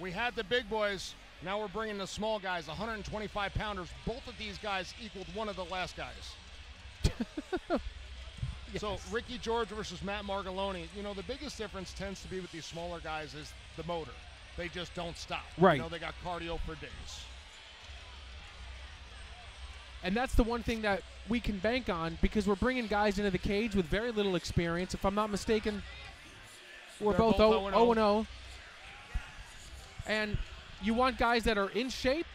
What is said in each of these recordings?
We had the big boys. Now we're bringing the small guys, 125 pounders. Both of these guys equaled one of the last guys. So Ricky Jorge versus Matt Margelony. You know, the biggest difference tends to be with these smaller guys is the motor. They just don't stop. Right. You know, they got cardio for days. And that's the one thing that we can bank on because we're bringing guys into the cage with very little experience. If I'm not mistaken, we're They're both both 0 0 and 0. And you want guys that are in shape,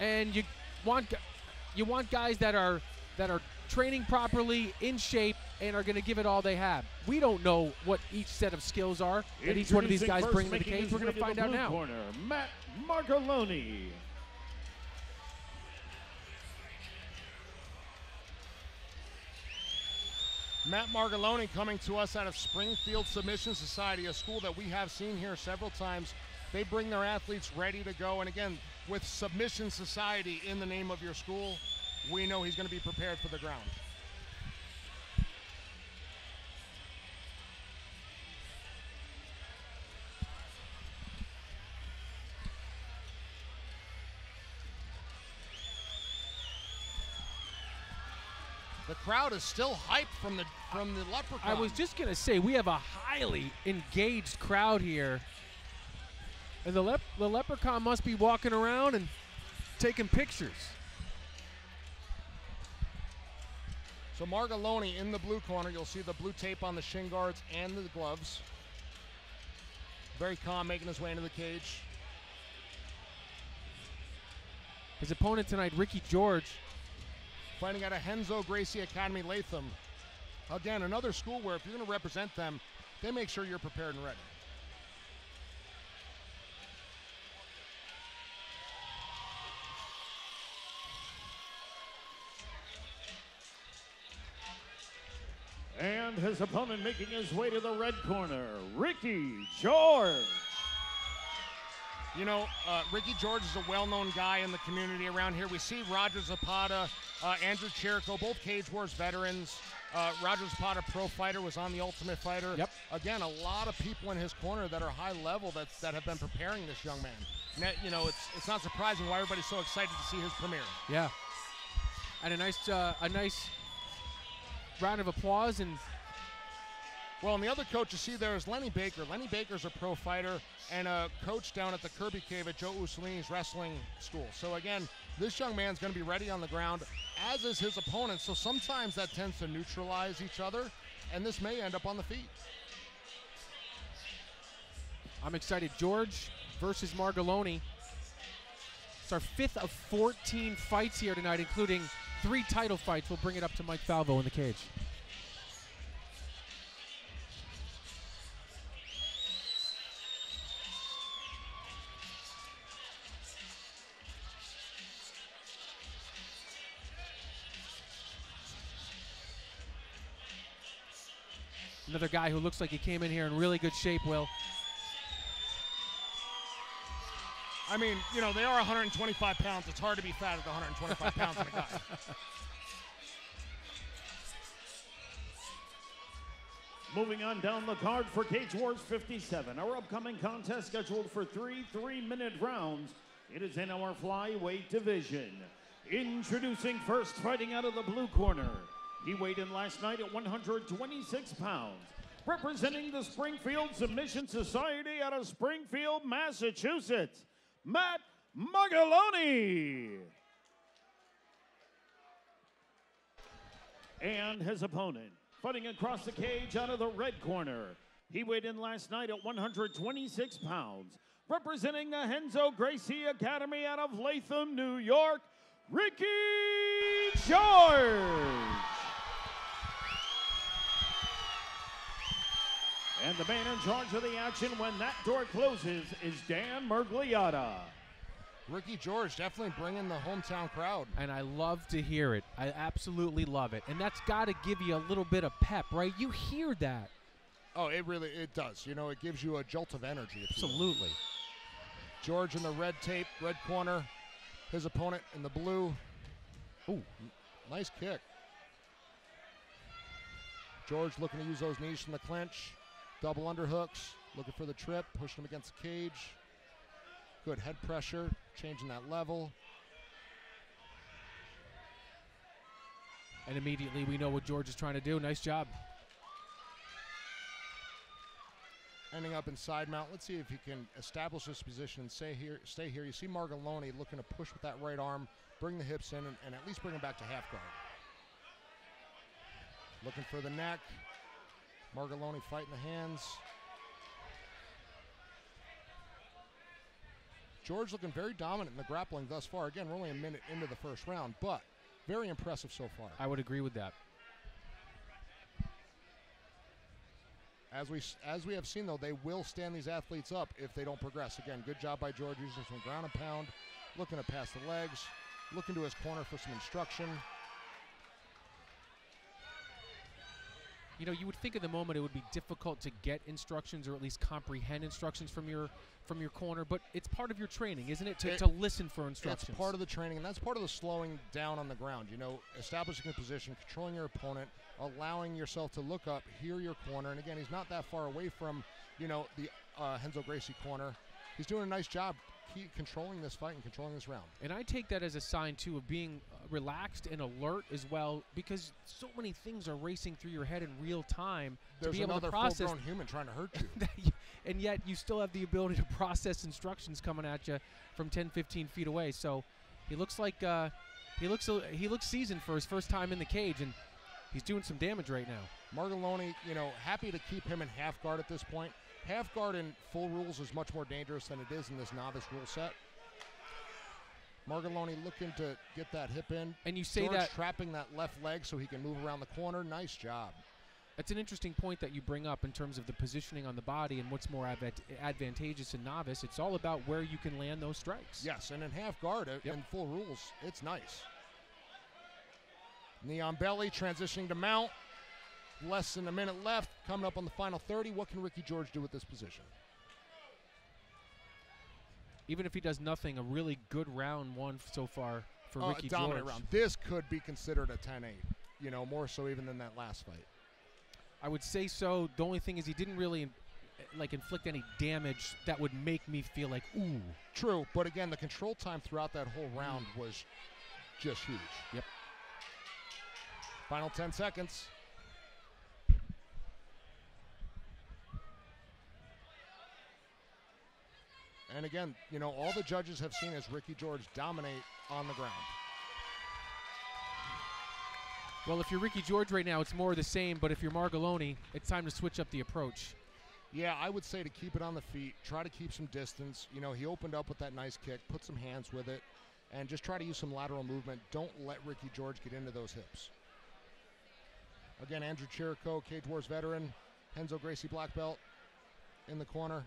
and you want you want guys that are that are training properly, in shape, and are going to give it all they have. We don't know what each set of skills are that each one of these guys first, bring to the making cage. We're going to find out now. Corner, Matt Margelony. Matt Margelony coming to us out of Springfield Submission Society, a school that we have seen here several times. They bring their athletes ready to go. And again, with Submission Society in the name of your school, we know he's going to be prepared for the ground. The crowd is still hyped from the from the leprechaun. I was just gonna say we have a highly engaged crowd here, and the lep- the leprechaun must be walking around and taking pictures. So Margelony in the blue corner. You'll see the blue tape on the shin guards and the gloves. Very calm, making his way into the cage. His opponent tonight, Ricky Jorge, Fighting out of Renzo Gracie Academy Latham. Again, another school where if you're going to represent them, they make sure you're prepared and ready. And his opponent making his way to the red corner, Ricky Jorge. You know, uh, Ricky Jorge is a well-known guy in the community around here. We see Roger Zapata, uh, Andrew Chirico, both Cage Wars veterans. Uh, Roger Zapata, pro fighter, was on the Ultimate Fighter. Yep. Again, a lot of people in his corner that are high level that's, that have been preparing this young man. You know, it's it's not surprising why everybody's so excited to see his premiere. yeah, and a nice uh, a nice round of applause and Well, and the other coach you see there is Lenny Baker. Lenny Baker's a pro fighter and a coach down at the Kirby Cave at Joe Ussolini's wrestling school. So again, this young man's going to be ready on the ground, as is his opponent. So sometimes that tends to neutralize each other, and this may end up on the feet. I'm excited. Jorge versus Margelony. It's our fifth of 14 fights here tonight, including three title fights. We'll bring it up to Mike Falvo in the cage. Another guy who looks like he came in here in really good shape, Will. I mean, you know, they are 125 pounds. It's hard to be fat at 125 pounds in a guy. Moving on down the card for Cage Wars 57, our upcoming contest scheduled for three three-minute rounds. It is in our flyweight division. Introducing first, fighting out of the blue corner. He weighed in last night at 126 pounds. Representing the Springfield Submission Society out of Springfield, Massachusetts, Matt Margelony. and his opponent. Fighting across the cage out of the red corner. He weighed in last night at 126 pounds. Representing the Renzo Gracie Academy out of Latham, New York, Ricky Jorge. And the man in charge of the action when that door closes is Dan Mergliotta. Ricky Jorge definitely bringing the hometown crowd. and I love to hear it. I absolutely love it, and that's got to give you a little bit of pep, right? You hear that, Oh, it really it does. You know, it gives you a jolt of energy. if you will. absolutely. Jorge in the red tape, red corner. His opponent in the blue. Ooh, nice kick. Jorge looking to use those knees from the clinch. Double underhooks. Looking for the trip. Pushing him against the cage. Good head pressure, changing that level. And immediately we know what Jorge is trying to do. Nice job. Ending up in side mount. Let's see if he can establish this position and stay here. Stay here. You see Margelony looking to push with that right arm, bring the hips in, and, and at least bring him back to half guard. Looking for the neck. Margelony fighting the hands. Jorge looking very dominant in the grappling thus far. Again, we're only a minute into the first round, but very impressive so far. I would agree with that. As we as we have seen though, they will stand these athletes up if they don't progress. Again, good job by Jorge using some ground and pound, looking to pass the legs, looking to his corner for some instruction. You know, you would think at the moment it would be difficult to get instructions or at least comprehend instructions from your from your corner, but it's part of your training, isn't it? To, It- to listen for instructions. That's part of the training, and that's part of the slowing down on the ground. You know, establishing a position, controlling your opponent, allowing yourself to look up, hear your corner. And again, he's not that far away from, you know, the uh, Renzo Gracie corner. He's doing a nice job keep controlling this fight and controlling this round. And I take that as a sign too of being uh, relaxed and alert as well, because so many things are racing through your head in real time There's to be able to process. full-grown human trying to hurt you. and yet you still have the ability to process instructions coming at you from 10, 15 feet away. So he looks like uh, he looks he looks seasoned for his first time in the cage, and he's doing some damage right now. Margelony, you know, happy to keep him in half guard at this point. Half guard in full rules is much more dangerous than it is in this novice rule set. Margelony looking to get that hip in. And you say Jorge that trapping that left leg so he can move around the corner. Nice job. It's an interesting point that you bring up in terms of the positioning on the body and what's more advant- advantageous in novice. It's all about where you can land those strikes. Yes, and in half guard uh, Yep. in full rules, it's nice. Knee on belly transitioning to mount. Less than a minute left. Coming up on the final 30. What can Ricky Jorge do with this position? Even if he does nothing, a really good round one so far for Uh, Ricky dominant Jorge. round. This could be considered a 10-8. You know, more so even than that last fight. I would say so. The only thing is he didn't really like inflict any damage that would make me feel like ooh. True, but again, the control time throughout that whole round was just huge. Yep. Final 10 seconds. And again, you know, all the judges have seen is Ricky Jorge dominate on the ground. Well, if you're Ricky Jorge right now, it's more of the same. But if you're Margelony, it's time to switch up the approach. Yeah, I would say to keep it on the feet, try to keep some distance. You know, he opened up with that nice kick, put some hands with it, and just try to use some lateral movement. Don't let Ricky Jorge get into those hips. Again, Andrew Chirico, Cage Wars veteran, Renzo Gracie black belt in the corner.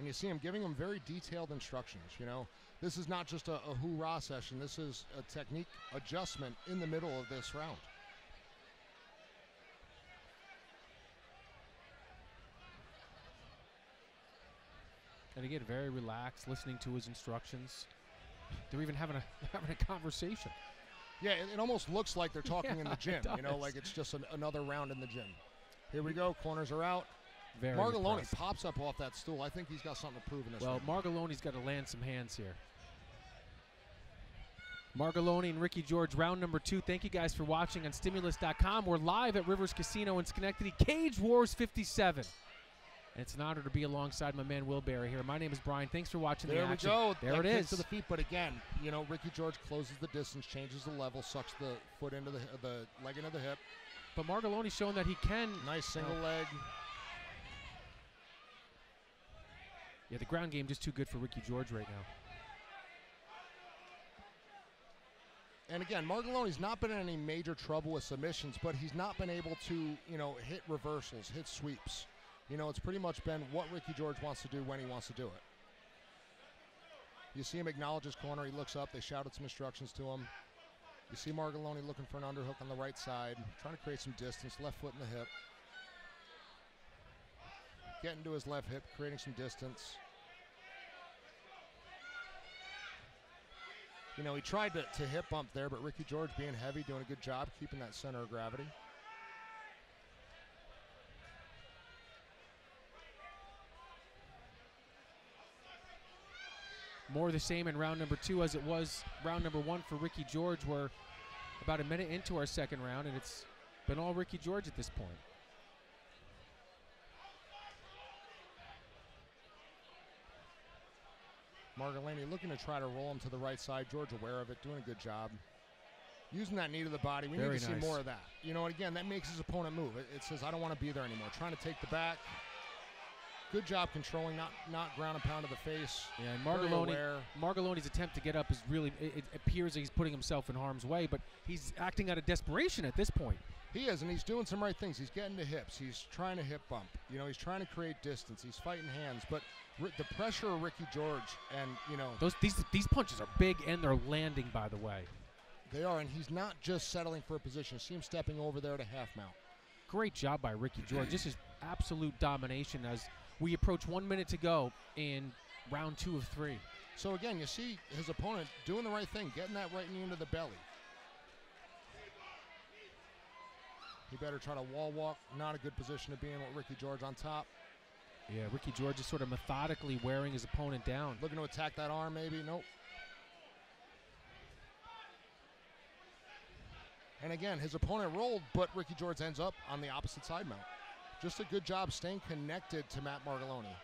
And you see him giving him very detailed instructions. You know, this is not just a, a hoorah session. This is a technique adjustment in the middle of this round. And again, very relaxed, listening to his instructions. They're even having a having a conversation. Yeah, it, it almost looks like they're talking in the gym. You know, like it's just an, another round in the gym. Here we go. Corners are out. Very Margelony impressed. pops up off that stool. I think he's got something to prove in this. Well, round. Margelony's got to land some hands here. Margelony and Ricky Jorge, round number two. Thank you guys for watching on Stimulus.com. We're live at Rivers Casino in Schenectady, Cage Wars 57. And it's an honor to be alongside my man Will Barry here. My name is Brian. Thanks for watching there the we action. go. There that it is. to the feet. But again, you know, Ricky Jorge closes the distance, changes the level, sucks the foot into the the leg into the hip. But Margelony's showing that he can. Nice single leg. Yeah, the ground game just too good for Ricky Jorge right now. And again, Margelony's not been in any major trouble with submissions, but he's not been able to, you know, hit reversals, hit sweeps. You know, it's pretty much been what Ricky Jorge wants to do when he wants to do it. You see him acknowledge his corner. He looks up. They shouted some instructions to him. You see Margelony looking for an underhook on the right side, trying to create some distance, left foot in the hip getting to his left hip, creating some distance. You know, he tried to, to hip bump there, but Ricky Jorge being heavy, doing a good job keeping that center of gravity. More the same in round number two as it was round number one for Ricky Jorge. We're about a minute into our second round, and it's been all Ricky Jorge at this point. Margelony looking to try to roll him to the right side. Jorge aware of it, doing a good job. Using that knee to the body. We Very need to nice. see more of that. You know, and again, that makes his opponent move. It, it says, I don't want to be there anymore. Trying to take the back. Good job controlling, not not ground and pound to the face. Yeah, and Very Margelony, attempt to get up is really, it, it appears that he's putting himself in harm's way, but he's acting out of desperation at this point. He is, and he's doing some right things. He's getting to hips. He's trying to hip bump. You know, he's trying to create distance. He's fighting hands. But the pressure of Ricky Jorge, and, you know, Those these these punches are big and they're landing, by the way. they are, and he's not just settling for a position. You see him stepping over there to half mount. Great job by Ricky Jorge. This is absolute domination as we approach one minute to go in round two of three. So again, you see his opponent doing the right thing, getting that right knee into the belly. He better try to wall walk. Not a good position to be in with Ricky Jorge on top. Yeah, Ricky Jorge is sort of methodically wearing his opponent down. Looking to attack that arm, maybe. Nope. And again, his opponent rolled, but Ricky Jorge ends up on the opposite side mount. Just a good job staying connected to Matt Margelony.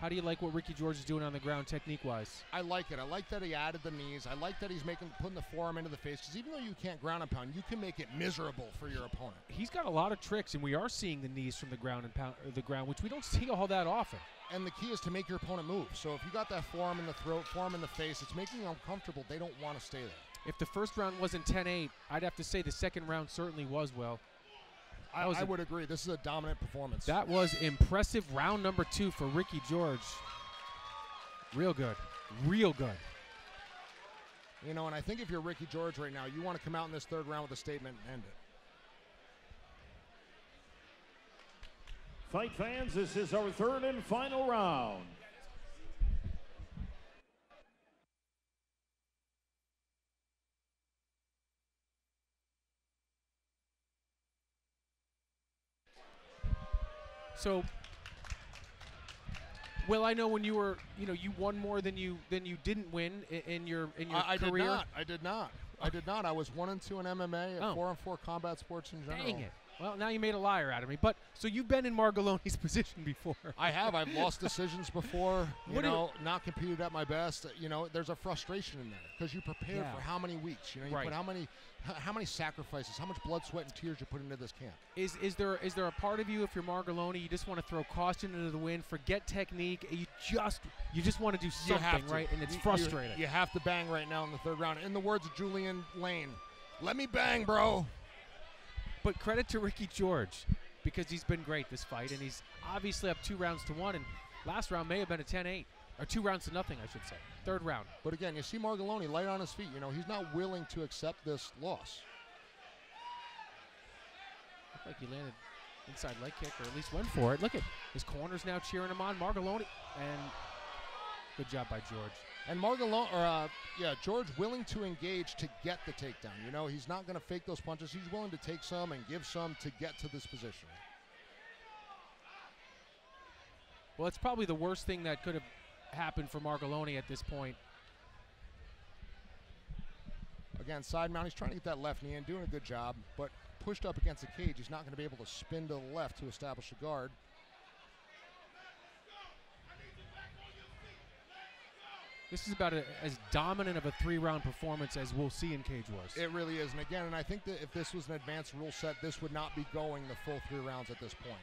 How do you like what Ricky Jorge is doing on the ground technique wise? I like it. I like that he added the knees. I like that he's making putting the forearm into the face because even though you can't ground and pound, you can make it miserable for your opponent. He's got a lot of tricks, and we are seeing the knees from the ground and pound, the ground, which we don't see all that often. And the key is to make your opponent move. So if you got that forearm in the throat, forearm in the face, it's making them uncomfortable. They don't want to stay there. If the first round wasn't 10-8, I'd have to say the second round certainly was. Well, I, was I a- would agree. This is a dominant performance. that was impressive. Round number two for Ricky Jorge. Real good, real good. you know, and I think if you're Ricky Jorge right now, you want to come out in this third round with a statement and end it. Fight fans, this is our third and final round. So, well, I know when you were, you know, you won more than you than you didn't win in, in your in your I, I did career. not. I did not. I did not. I was one and two in MMA, Oh. four and four combat sports in general. Dang it! Well, now you made a liar out of me. But so you've been in Margelony's position before. I have. I've lost decisions before. You What do you- know, not competed at my best. You know, there's a frustration in there because you prepare Yeah. for how many weeks? You know, you Right. put how many, how many sacrifices, how much blood, sweat, and tears you put into this camp. Is is there is there a part of you if you're Margelony, you just want to throw caution into the wind, forget technique, you just you just want to do something to. right, and it's you- frustrating. You, have to bang right now in the third round. In the words of Julian Lane, "Let me bang, bro." But credit to Ricky Jorge because he's been great this fight, and he's obviously up two rounds to one. And last round may have been a 10-8 or two rounds to nothing, I should say. Third round. But again, you see Margelony light on his feet. You know, he's not willing to accept this loss. Looked like he landed inside leg kick, or at least went for it. Look at his corners now cheering him on. Margelony, and good job by Jorge. And Margelony, or uh, yeah, Jorge willing to engage to get the takedown. You know, he's not going to fake those punches. He's willing to take some and give some to get to this position. Well, it's probably the worst thing that could have happened for Margelony at this point. Again, side mount. He's trying to get that left knee in, doing a good job, but pushed up against the cage, he's not going to be able to spin to the left to establish a guard. This is about a, as dominant of a three-round performance as we'll see in Cage Wars. It really is. And again, and I think that if this was an advanced rule set, this would not be going the full three rounds at this point.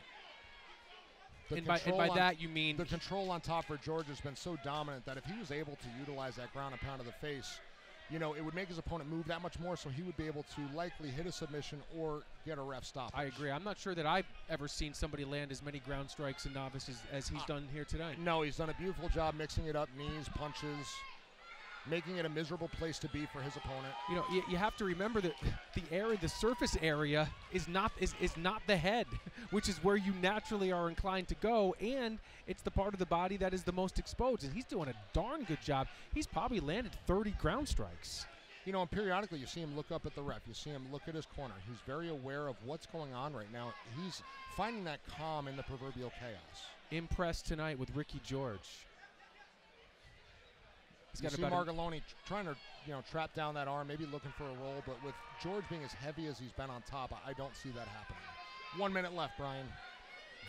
And by, and by on- that you mean the control on top for Jorge has been so dominant that if he was able to utilize that ground and pound to the face, you know, it would make his opponent move that much more, so he would be able to likely hit a submission or get a ref stop. I agree. I'm not sure that I've ever seen somebody land as many ground strikes in novices as, as he's Uh, done here tonight. No, he's done a beautiful job mixing it up, knees, punches, making it a miserable place to be for his opponent. You know, you, you have to remember that the area, the surface area, is not is, is not the head, which is where you naturally are inclined to go, and it's the part of the body that is the most exposed. And he's doing a darn good job. He's probably landed 30 ground strikes. You know, and periodically you see him look up at the ref. You see him look at his corner. He's very aware of what's going on right now. He's finding that calm in the proverbial chaos. Impressed tonight with Ricky Jorge. He's You got see about a- Margelony trying to, you know, trap down that arm, maybe looking for a roll, but with Jorge being as heavy as he's been on top, I don't see that happening. One minute left, Brian.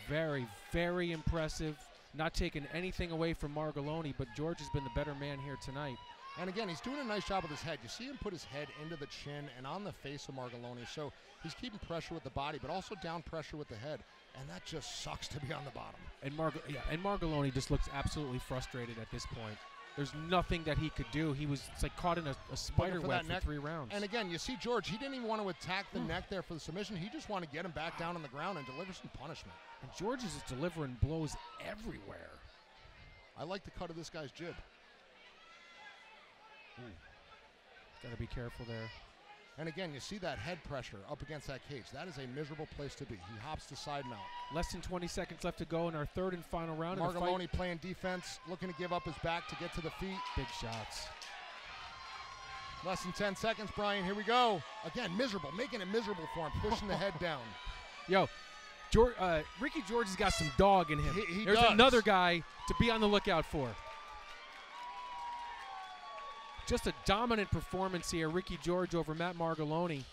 very, very impressive. Not taking anything away from Margelony, but Jorge has been the better man here tonight. And again, he's doing a nice job with his head. You see him put his head into the chin and on the face of Margelony, so he's keeping pressure with the body, but also down pressure with the head, and that just sucks to be on the bottom. And Marg- yeah, and Margelony just looks absolutely frustrated at this point. There's nothing that he could do. He was like caught in a, a spider for web for neck. three rounds. And again, you see Jorge, he didn't even want to attack Hmm. the neck there for the submission. He just wanted to get him back down on the ground and deliver some punishment. And Jorge is delivering blows everywhere. I like the cut of this guy's jib. Got to be careful there. And again, you see that head pressure up against that cage. That is a miserable place to be. He hops to side mount. Less than 20 seconds left to go in our third and final round. fight. Playing defense, looking to give up his back to get to the feet. Big shots. Less than 10 seconds, Brian. Here we go. Again, miserable, making it miserable for him, pushing the head down. Yo, Jorge, uh, Ricky Jorge has got some dog in him. He- he There's does. another guy to be on the lookout for. Just a dominant performance here, Ricky Jorge over Matt Margelony.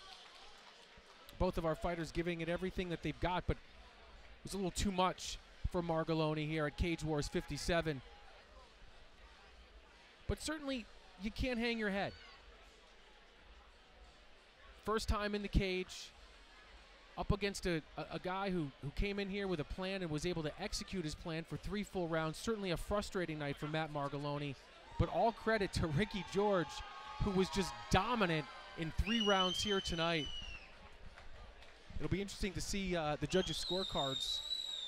Both of our fighters giving it everything that they've got, but it was a little too much for Margelony here at Cage Wars 57. But certainly, you can't hang your head. First time in the cage, up against a, a, a guy who, who came in here with a plan and was able to execute his plan for three full rounds. Certainly a frustrating night for Matt Margelony, but all credit to Ricky Jorge, who was just dominant in three rounds here tonight. It'll be interesting to see uh, the judges' scorecards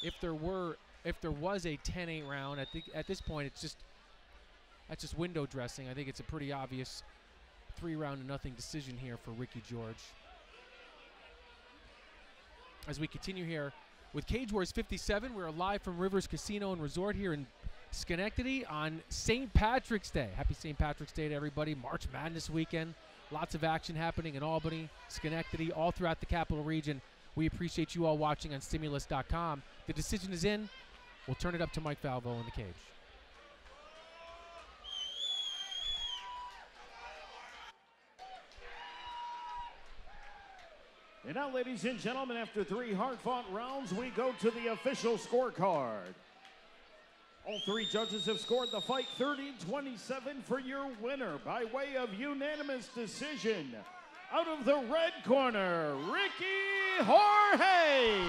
if there were if there was a 10-8 round. I think at this point it's just that's just window dressing. I think it's a pretty obvious three round to nothing decision here for Ricky Jorge as we continue here with Cage Wars 57. We're live from Rivers Casino and Resort here in Schenectady on St. Patrick's Day. Happy St. Patrick's Day to everybody. March Madness weekend. Lots of action happening in Albany, Schenectady, all throughout the capital region. We appreciate you all watching on stimulus.com. The decision is in. We'll turn it up to Mike Valvo in the cage. And now, ladies and gentlemen, after three hard-fought rounds, we go to the official scorecard. All three judges have scored the fight 30-27 for your winner by way of unanimous decision. Out of the red corner, Ricky Jorge.